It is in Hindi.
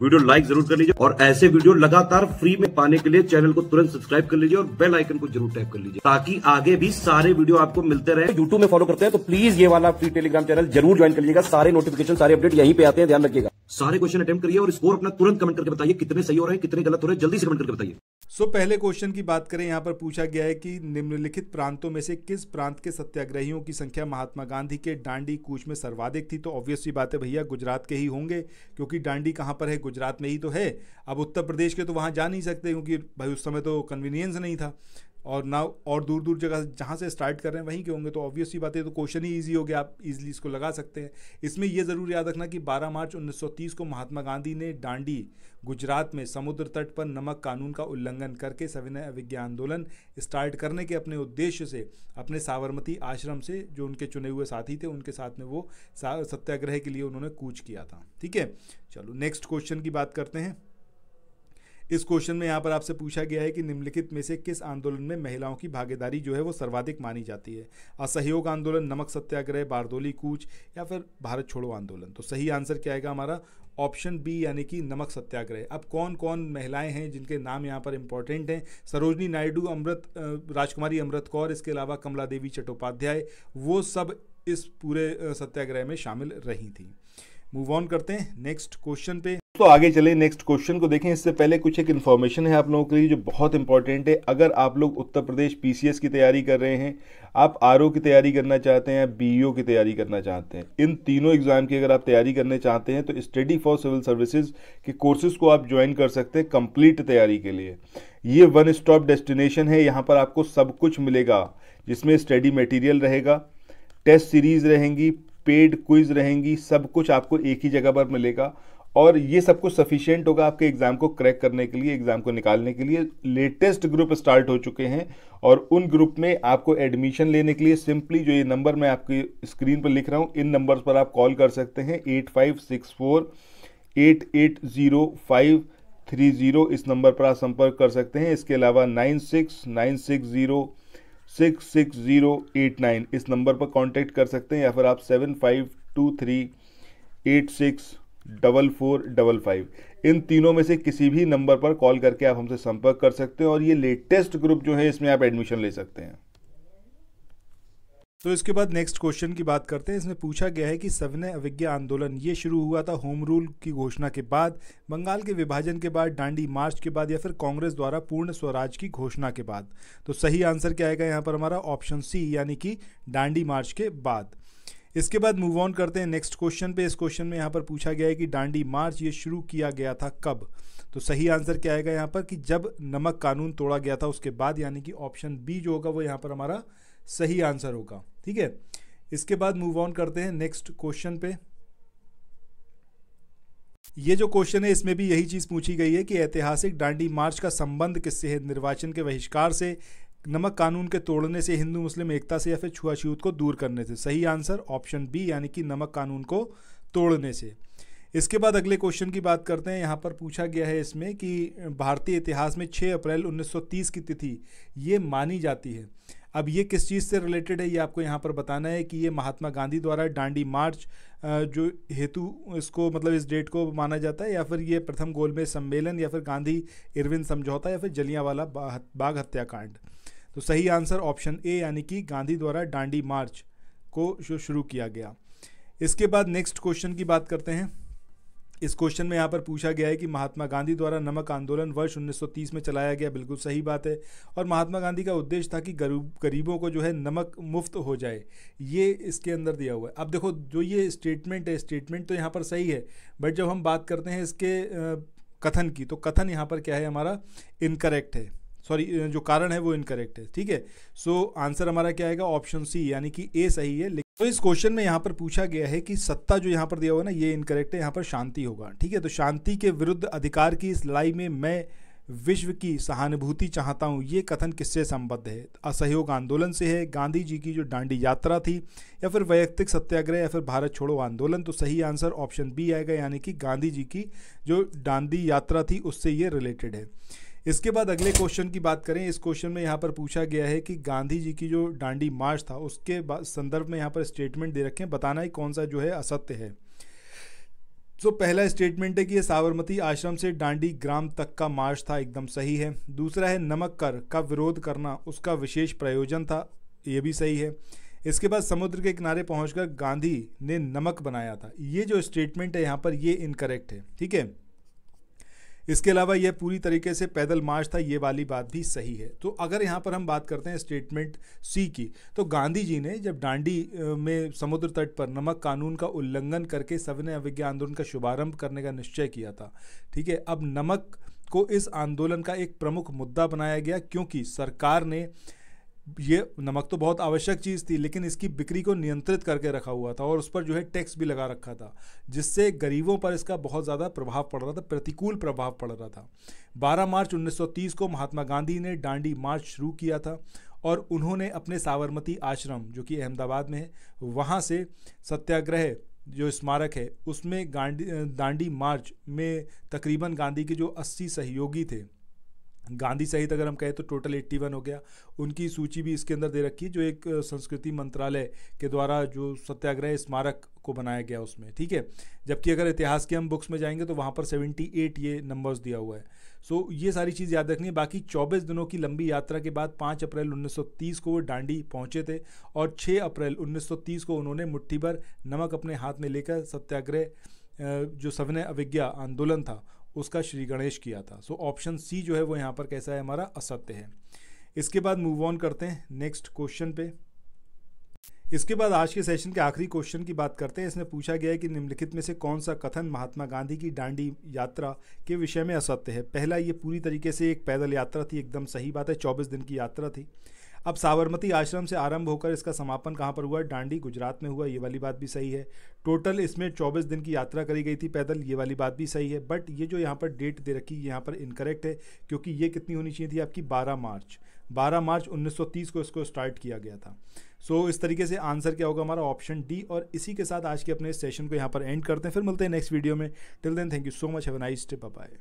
वीडियो लाइक ज़रूर कर लीजिए और ऐसे वीडियो लगातार फ्री में पाने के लिए चैनल को तुरंत सब्सक्राइब कर लीजिए और बेल आइकन को ज़रूर टैप कर लीजिए ताकि आगे भी सारे वीडियो आपको मिलते रहे। यूट्यूब में फॉलो करते हैं तो प्लीज़ ये वाला फ्री टेलीग्राम चैनल ज़रूर ज्वाइन कर लीजिएगा सारे नोटिफिकेशन सारे अपडेट यहीं पे आते हैं, ध्यान रखिएगा। सारे क्वेश्चन अटेम्प्ट करिए और स्कोर अपना तुरंत कमेंट करके बताइए कितने सही हो रहे हैं कितने गलत हो रहे हैं जल्दी से कमेंट करके बताइए। सो so, पहले क्वेश्चन की बात करें यहाँ पर पूछा गया है कि निम्नलिखित प्रांतों में से किस प्रांत के सत्याग्रहियों की संख्या महात्मा गांधी के डांडी कूच में सर्वाधिक थी? तो ऑब्वियसली बात है भैया गुजरात के ही होंगे क्योंकि डांडी कहाँ पर है? गुजरात में ही तो है। अब उत्तर प्रदेश के तो वहाँ जा नहीं सकते क्योंकि भाई उस समय तो कन्वीनियंस नहीं था। और ना और दूर दूर जगह जहाँ से स्टार्ट कर रहे हैं, वहीं के होंगे। तो ऑब्वियसली बात है तो क्वेश्चन ही इजी हो गया। आप इजीली इसको लगा सकते हैं। इसमें यह ज़रूर याद रखना कि 12 मार्च 1930 को महात्मा गांधी ने डांडी, गुजरात में समुद्र तट पर नमक कानून का उल्लंघन करके सविनय अविज्ञा आंदोलन स्टार्ट करने के अपने उद्देश्य से, अपने साबरमती आश्रम से जो उनके चुने हुए साथी थे, उनके साथ में वो सत्याग्रह के लिए उन्होंने कूच किया था। ठीक है? चलो नेक्स्ट क्वेश्चन की बात करते हैं। इस क्वेश्चन में यहाँ पर आपसे पूछा गया है कि निम्नलिखित में से किस आंदोलन में महिलाओं की भागीदारी जो है वो सर्वाधिक मानी जाती है? असहयोग आंदोलन, नमक सत्याग्रह, बारदोली कूच या फिर भारत छोड़ो आंदोलन? तो सही आंसर क्या आएगा हमारा? ऑप्शन बी यानी कि नमक सत्याग्रह। अब कौन कौन महिलाएँ हैं जिनके नाम यहाँ पर इंपॉर्टेंट हैं? सरोजनी नायडू, अमृत राजकुमारी अमृत कौर, इसके अलावा कमला देवी चट्टोपाध्याय, वो सब इस पूरे सत्याग्रह में शामिल रही थी। मूव ऑन करते हैं। नेक्स्ट क्वेश्चन पे। तो आगे चले नेक्स्ट क्वेश्चन को देखें। इससे पहले कुछ एक इन्फॉर्मेशन है आप लोगों के लिए जो बहुत इंपॉर्टेंट है। अगर आप लोग उत्तर प्रदेश पीसीएस की तैयारी कर रहे हैं, आप आरओ की तैयारी करना चाहते हैं बी की तैयारी करना चाहते हैं, इन तीनों एग्ज़ाम की अगर आप तैयारी करने चाहते हैं तो स्टडी फॉर सिविल सर्विसेज़ के कोर्सेज को आप ज्वाइन कर सकते हैं कंप्लीट तैयारी के लिए। ये वन स्टॉप डेस्टिनेशन है। यहाँ पर आपको सब कुछ मिलेगा, जिसमें स्टडी मटेरियल रहेगा टेस्ट सीरीज़ रहेंगी पेड क्विज रहेंगी, सब कुछ आपको एक ही जगह पर मिलेगा। और ये सब कुछ सफिशियंट होगा आपके एग्ज़ाम को क्रैक करने के लिए एग्ज़ाम को निकालने के लिए। लेटेस्ट ग्रुप स्टार्ट हो चुके हैं और उन ग्रुप में आपको एडमिशन लेने के लिए सिंपली जो ये नंबर मैं आपकी स्क्रीन पर लिख रहा हूँ, इन नंबर्स पर आप कॉल कर सकते हैं। Eight five six four eight eight zero five three zero इस नंबर पर आप संपर्क कर सकते हैं। इसके अलावा nine six nine six zero six six zero eight nine इस नंबर पर कांटेक्ट कर सकते हैं या फिर आप seven five two three eight six double four double five इन तीनों में से किसी भी नंबर पर कॉल करके आप हमसे संपर्क कर सकते हैं और ये लेटेस्ट ग्रुप जो है, इसमें आप एडमिशन ले सकते हैं। तो इसके बाद नेक्स्ट क्वेश्चन की बात करते हैं। इसमें पूछा गया है कि सविनय अविज्ञा आंदोलन ये शुरू हुआ था होम रूल की घोषणा के बाद, बंगाल के विभाजन के बाद, डांडी मार्च के बाद या फिर कांग्रेस द्वारा पूर्ण स्वराज की घोषणा के बाद। तो सही आंसर क्या आएगा यहाँ पर हमारा? ऑप्शन सी यानी कि डांडी मार्च के बाद। इसके बाद मूव ऑन करते हैं नेक्स्ट क्वेश्चन पे। इस क्वेश्चन में यहाँ पर पूछा गया है कि डांडी मार्च ये शुरू किया गया था कब? तो सही आंसर क्या आएगा यहाँ पर कि जब नमक कानून तोड़ा गया था, उसके बाद यानी कि ऑप्शन बी जो होगा वो यहाँ पर हमारा सही आंसर होगा। ठीक है? इसके बाद मूव ऑन करते हैं नेक्स्ट क्वेश्चन पे। ये जो क्वेश्चन है, इसमें भी यही चीज़ पूछी गई है कि ऐतिहासिक डांडी मार्च का संबंध किससे है? निर्वाचन के बहिष्कार से नमक कानून के तोड़ने से हिंदू, मुस्लिम, एकता से या फिर छुआछूत को दूर करने से? सही आंसर ऑप्शन बी, यानी कि नमक कानून को तोड़ने से। इसके बाद अगले क्वेश्चन की बात करते हैं। यहाँ पर पूछा गया है इसमें कि भारतीय इतिहास में 6 अप्रैल 1930 की तिथि, ये मानी जाती है। अब ये किस चीज़ से रिलेटेड है? ये आपको यहाँ पर बताना है कि ये महात्मा गांधी द्वारा डांडी मार्च जो हेतु, इसको मतलब इस डेट को माना जाता है या फिर ये प्रथम गोलमेज सम्मेलन या फिर गांधी इरविन समझौता या फिर जलियांवाला बाग हत्याकांड? तो सही आंसर ऑप्शन ए यानी कि गांधी द्वारा डांडी मार्च को शुरू किया गया। इसके बाद नेक्स्ट क्वेश्चन की बात करते हैं। इस क्वेश्चन में यहाँ पर पूछा गया है कि महात्मा गांधी द्वारा नमक आंदोलन वर्ष 1930 में चलाया गया, बिल्कुल सही बात है। और महात्मा गांधी का उद्देश्य था कि गरीब, गरीबों को जो है नमक मुफ़्त हो जाए, ये इसके अंदर दिया हुआ है। अब देखो, जो ये स्टेटमेंट है स्टेटमेंट तो यहाँ पर सही है बट जब हम बात करते हैं इसके कथन की तो कथन यहाँ पर क्या है, हमारा इनकरेक्ट है। सॉरी जो कारण है वो इनकरेक्ट है, ठीक है? सो आंसर हमारा क्या आएगा? ऑप्शन सी यानी कि ए सही है तो इस क्वेश्चन में यहाँ पर पूछा गया है कि सत्ता जो यहाँ पर दिया हुआ है ना, ये इनकरेक्ट है, यहाँ पर शांति होगा, ठीक है? तो शांति के विरुद्ध अधिकार की इस लड़ाई में मैं विश्व की सहानुभूति चाहता हूँ, ये कथन किससे संबद्ध है? असहयोग आंदोलन से है, गांधी जी की जो डांडी यात्रा थी, या फिर वैयक्तिक सत्याग्रह, या फिर भारत छोड़ो आंदोलन? तो सही आंसर ऑप्शन बी आएगा, यानी कि गांधी जी की जो डांडी यात्रा थी, उससे ये रिलेटेड है। इसके बाद अगले क्वेश्चन की बात करें, इस क्वेश्चन में यहाँ पर पूछा गया है कि गांधी जी की जो डांडी मार्च था, उसके संदर्भ में यहाँ पर स्टेटमेंट दे रखे बताना ही कौन सा जो है असत्य है। तो पहला स्टेटमेंट है कि ये साबरमती आश्रम से डांडी ग्राम तक का मार्च था, एकदम सही है। दूसरा है, नमक कर का विरोध करना, उसका विशेष प्रयोजन था, ये भी सही है। इसके बाद समुद्र के किनारे पहुंचकर गांधी ने नमक बनाया था। ये जो स्टेटमेंट है, यहाँ पर ये इनकरेक्ट है, ठीक है? इसके अलावा यह पूरी तरीके से पैदल मार्च था, ये वाली बात भी सही है। तो अगर यहाँ पर हम बात करते हैं स्टेटमेंट सी की तो गांधी जी ने जब डांडी में समुद्र तट पर नमक कानून का उल्लंघन करके सविनय अविज्ञा आंदोलन का शुभारंभ करने का निश्चय किया था, ठीक है, अब नमक को इस आंदोलन का एक प्रमुख मुद्दा बनाया गया, क्योंकि सरकार ने ये नमक तो बहुत आवश्यक चीज़ थी, लेकिन इसकी बिक्री को नियंत्रित करके रखा हुआ था और उस पर जो है टैक्स भी लगा रखा था, जिससे गरीबों पर इसका बहुत ज़्यादा प्रभाव पड़ रहा था, प्रतिकूल प्रभाव पड़ रहा था। 12 मार्च 1930 को महात्मा गांधी ने डांडी मार्च शुरू किया था और उन्होंने अपने साबरमती आश्रम, जो कि अहमदाबाद में है, वहाँ से सत्याग्रह जो स्मारक है, उसमें गांडी दांडी मार्च में तकरीबन गांधी के जो 80 सहयोगी थे गांधी सहित अगर हम कहें तो टोटल 81 हो गया। उनकी सूची भी इसके अंदर दे रखी है, जो एक संस्कृति मंत्रालय के द्वारा जो सत्याग्रह स्मारक को बनाया गया उसमें, ठीक है? जबकि अगर इतिहास के हम बुक्स में जाएँगे तो वहाँ पर 78 ये नंबर्स दिया हुआ है। सो ये सारी चीज़ याद रखनी है। बाकी 24 दिनों की लंबी यात्रा के बाद 5 अप्रैल 1930 को वो डांडी पहुँचे थे और 6 अप्रैल 1930 को उन्होंने मुट्ठी भर नमक अपने हाथ में लेकर सत्याग्रह जो सविनय अविज्ञा आंदोलन था उसका श्री गणेश किया था। सो ऑप्शन सी जो है वो यहाँ पर कैसा है? हमारा असत्य है। इसके बाद मूव ऑन करते हैं नेक्स्ट क्वेश्चन पे। इसके बाद आज के सेशन के आखिरी क्वेश्चन की बात करते हैं। इसमें पूछा गया है कि निम्नलिखित में से कौन सा कथन महात्मा गांधी की डांडी यात्रा के विषय में असत्य है? पहला ये पूरी तरीके से एक पैदल यात्रा थी, एकदम सही बात है, चौबीस दिन की यात्रा थी। अब साबरमती आश्रम से आरंभ होकर इसका समापन कहाँ पर हुआ? डांडी गुजरात में हुआ। ये वाली बात भी सही है। टोटल इसमें 24 दिन की यात्रा करी गई थी पैदल। ये वाली बात भी सही है। बट ये जो यहाँ पर डेट दे रखी यहाँ पर इनकरेक्ट है क्योंकि ये कितनी होनी चाहिए थी? आपकी 12 मार्च। 12 मार्च 1930 को इसको स्टार्ट किया गया था। सो so, इस तरीके से आंसर क्या होगा हमारा? ऑप्शन डी और इसी के साथ आज के अपने सेशन को यहाँ पर एंड करते हैं। फिर मिलते हैं नेक्स्ट वीडियो में। Till then thank you so much have nice trip bye